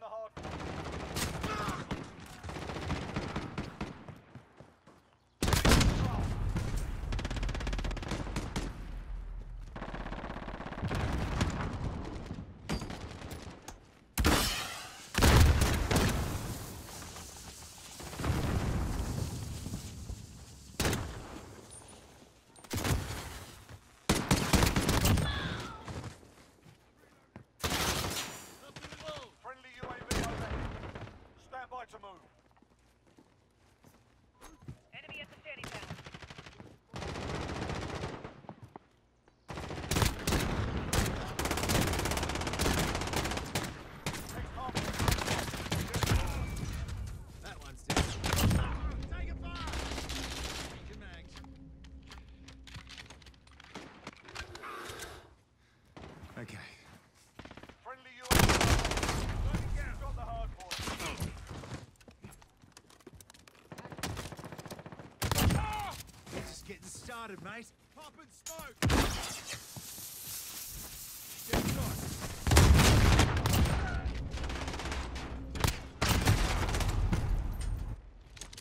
in the hard. started, mate. Pop and smoke!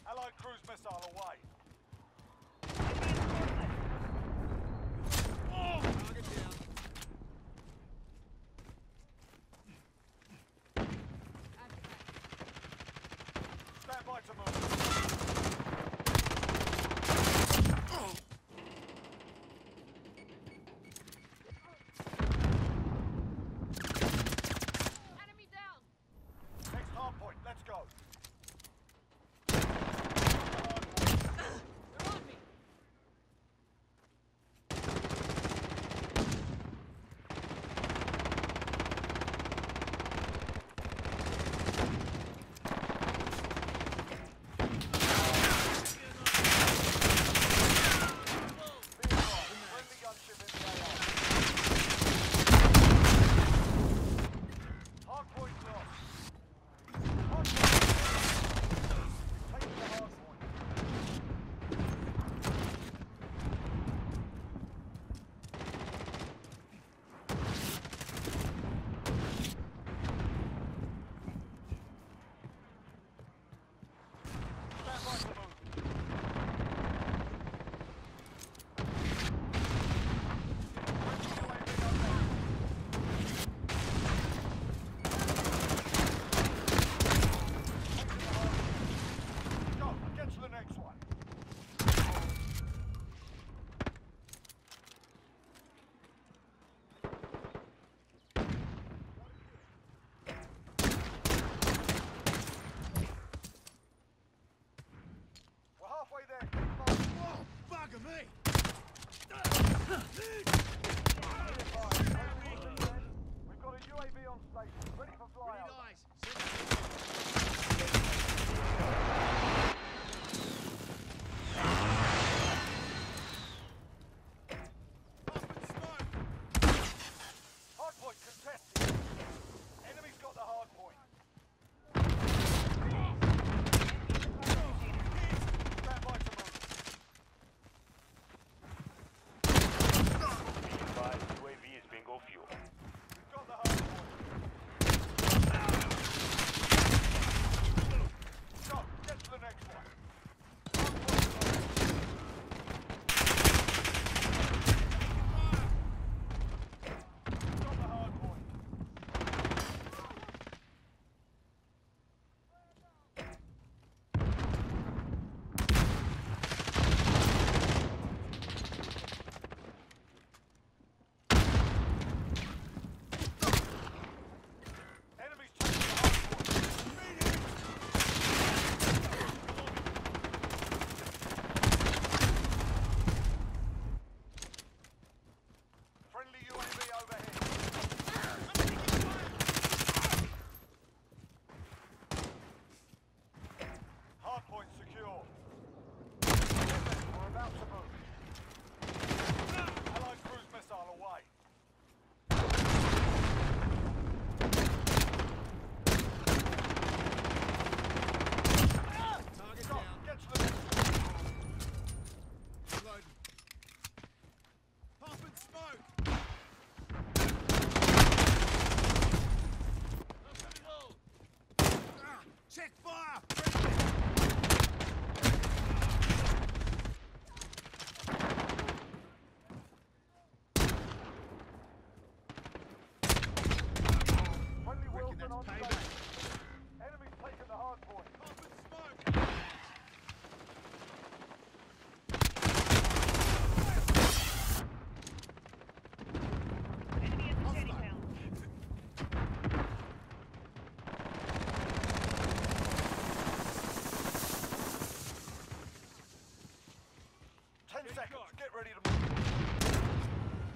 Allied cruise missile away. Mark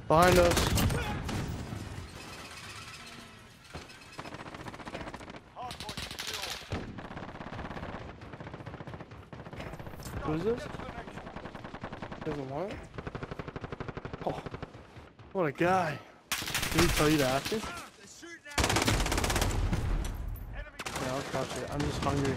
Behind us. Who is this? Doesn't want it? Oh, what a guy. Did he tell you to ask. Enemy Yeah, I'll catch it. I'm just hungry.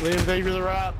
Liam, thank the wrap.